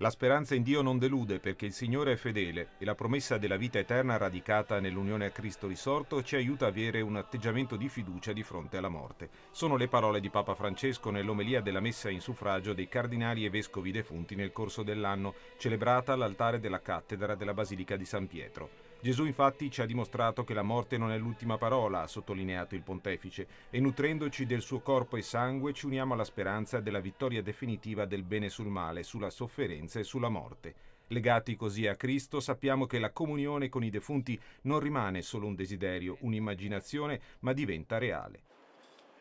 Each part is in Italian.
La speranza in Dio non delude perché il Signore è fedele e la promessa della vita eterna radicata nell'unione a Cristo risorto ci aiuta a avere un atteggiamento di fiducia di fronte alla morte. Sono le parole di Papa Francesco nell'omelia della messa in suffragio dei cardinali e vescovi defunti nel corso dell'anno, celebrata all'altare della cattedra della Basilica di San Pietro. Gesù infatti ci ha dimostrato che la morte non è l'ultima parola, ha sottolineato il pontefice, e nutrendoci del suo corpo e sangue ci uniamo alla speranza della vittoria definitiva del bene sul male, sulla sofferenza e sulla morte. Legati così a Cristo sappiamo che la comunione con i defunti non rimane solo un desiderio, un'immaginazione, ma diventa reale.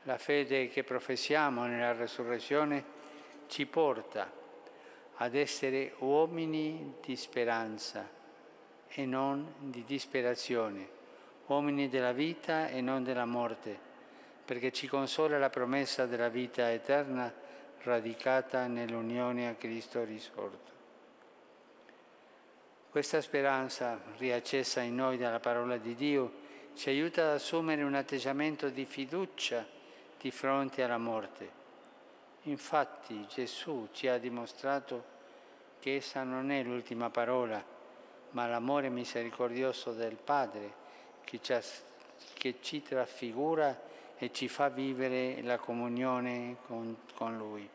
La fede che professiamo nella resurrezione ci porta ad essere uomini di speranza e non di disperazione, uomini della vita e non della morte, perché ci consola la promessa della vita eterna radicata nell'unione a Cristo risorto. Questa speranza, riaccesa in noi dalla parola di Dio, ci aiuta ad assumere un atteggiamento di fiducia di fronte alla morte. Infatti Gesù ci ha dimostrato che essa non è l'ultima parola, ma l'amore misericordioso del Padre che ci, che ci trasfigura e ci fa vivere la comunione con, con Lui.